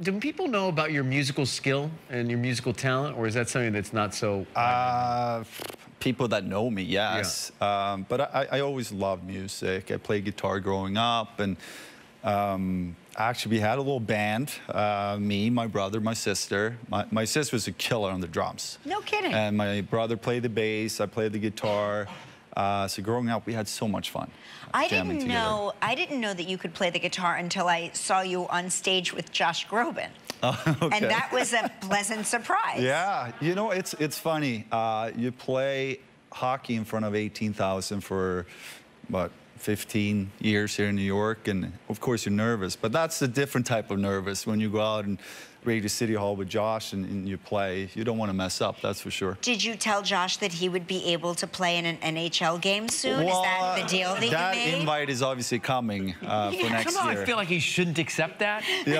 do people know about your musical skill and your musical talent, or is that something that's not so? Uh, people that know me, yes. Yeah. Um, but I, I, always loved music. I played guitar growing up, and um, actually we had a little band. Uh, me, my brother, my sister. My, my sister was a killer on the drums. No kidding. And my brother played the bass. I played the guitar. Uh, so growing up, we had so much fun. I didn't together. know. I didn't know that you could play the guitar until I saw you on stage with Josh Groban. Oh, okay. And that was a pleasant surprise. Yeah, you know, it's it's funny. Uh, you play hockey in front of 18,000 for what 15 years here in New York, and of course you're nervous. But that's a different type of nervous when you go out and Radio City Hall with Josh and, and, you play. You don't want to mess up, that's for sure. Did you tell Josh that he would be able to play in an NHL game soon? Well, is that the deal that, that you made? That invite is obviously coming uh, yeah, for next come on, year. I feel like he shouldn't accept that. Yeah.